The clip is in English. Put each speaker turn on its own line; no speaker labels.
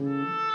Mm-hmm.